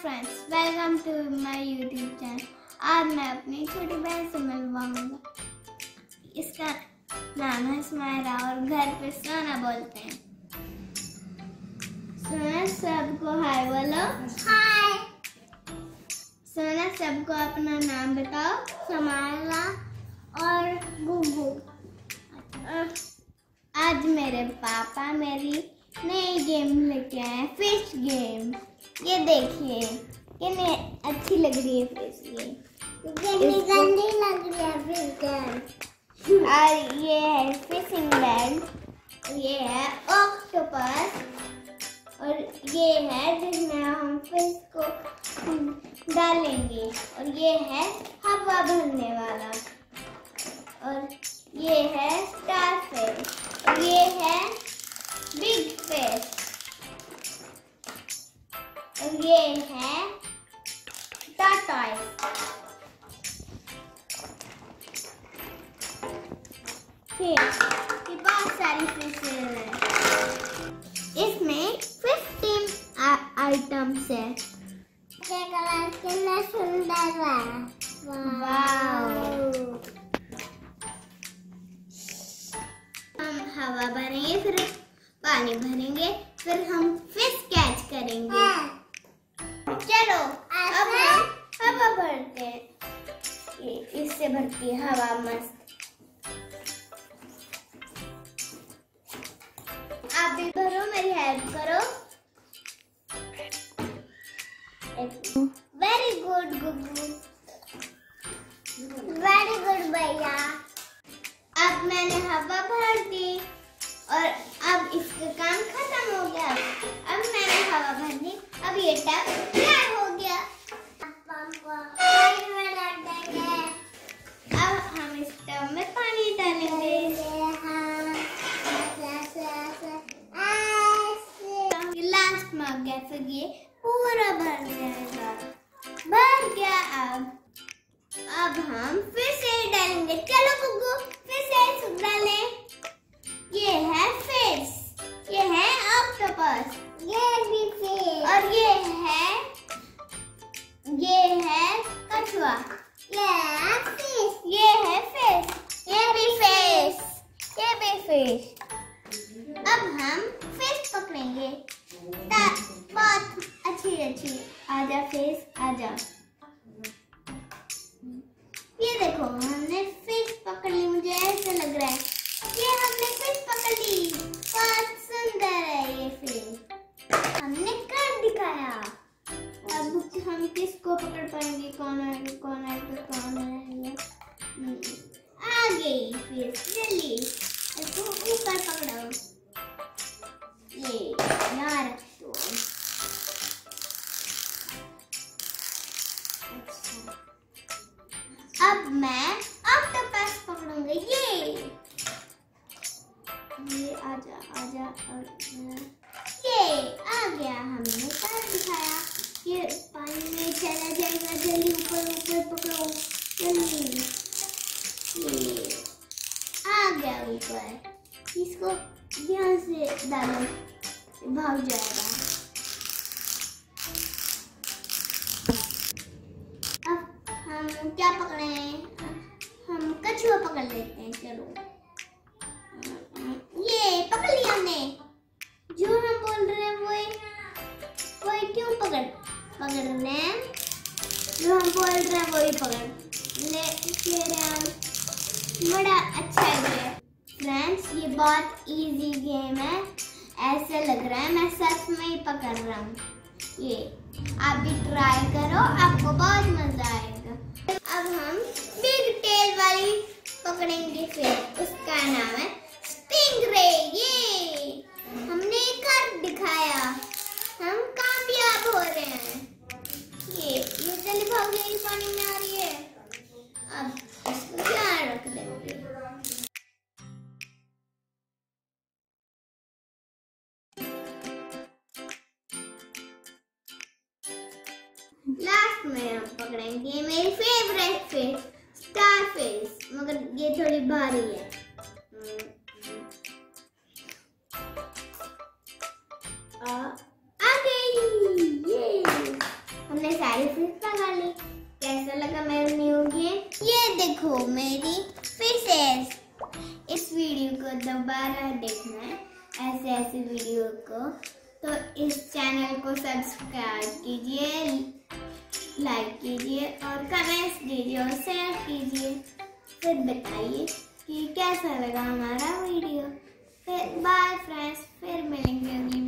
Friends welcome to my YouTube channel आज मैं अपनी छोटी बहन से मिलवाऊँगा। इसका नाम है स्मायरा और घर पे सोना बोलते हैं। सोना सबको हाय बोलो। हाय। सोना सबको अपना नाम बताओ समायरा और गुगू। आज मेरे पापा मेरी नई गेम लेके आए फ़िश गेम ये देखिए कितनी अच्छी लग रही है फ़िश गेम कितनी गंदी लग रही है गेम और ये है फिशिंग बैग ये है ऑक्टोपस और ये है जिसमें हम फ़िश को डालेंगे। और ये है हवा भरने वाला। और ये है स्टार फ़िश फिर ये बहुत सारी फिशेज हैं। इसमें फिफ्टीन आइटम्स है। कलर कितना सुंदर है। हम हवा भरेंगे फिर पानी भरेंगे फिर हम फ़िश कैच करेंगे। चलो अब हम हवा भरते हैं। इससे भरती है हवा मस्त। आप करो मेरी हेल्प करो। वेरी गुड गुगू वेरी गुड भैया। अब मैंने हवा भर दी और अब इसका काम खत्म हो गया। अब मैंने हवा भर दी। अब ये टब फिर ये पूरा भर जाएगा। भर गया अब। अब हम फिर से डालेंगे। चलो गुग्गू फिर से डालें। ये है फ़िश ये है ऑक्टोपस ये भी फ़िश और ये है ये है कछुआ। ये फ़िश ये है फ़िश ये भी फ़िश ये भी फ़िश अब हम अब हम किसको पकड़ पाएँगे? कौन आएगा कौन है तो कौन हम्म, आ गई फ़िश जल्दी। इसको ऊपर पकड़ो। ये यहाँ रख। दो अच्छा। अब मैं ऑक्टोपस पकड़ूँगी। ये। ये आजा आजा आजा। ये आ गया। हमने कर दिखाया। ये पानी में चला जाएगा, जल्दी ऊपर ऊपर पकड़ो। जल्दी आ गया ऊपर। इसको ध्यान से डालो। भाग जाएगा। पकड़ रहे हैं जो हम बोल रहे हैं वही पकड़ ले ले रहे हम। बड़ा अच्छा है फ्रेंड्स ये बहुत इजी गेम है ऐसे लग रहा है मैं सच में ही पकड़ रहा हूँ ये आप भी ट्राई करो आपको बहुत मज़ा आएगा अब हम बिग टेल वाली पकड़ेंगे फिर उसका नाम है स्टिंगरे ये हाथ में हम पकड़ेंगे मेरी फेवरेट फ़िश स्टार फ़िश मगर ये थोड़ी भारी है। हम्म। आ गई, ये। हमने सारी फ़िश ली। कैसा लगा मेरा न्यू गेम ये देखो मेरी फिशेस इस वीडियो को दोबारा देखना है ऐसे ऐसे वीडियो को। तो इस चैनल को सब्सक्राइब कीजिए। लाइक कीजिए और कमेंट्स कीजिए और शेयर कीजिए। फिर बताइए कि कैसा लगा हमारा वीडियो। फिर बाय फ्रेंड्स फिर मिलेंगे अगली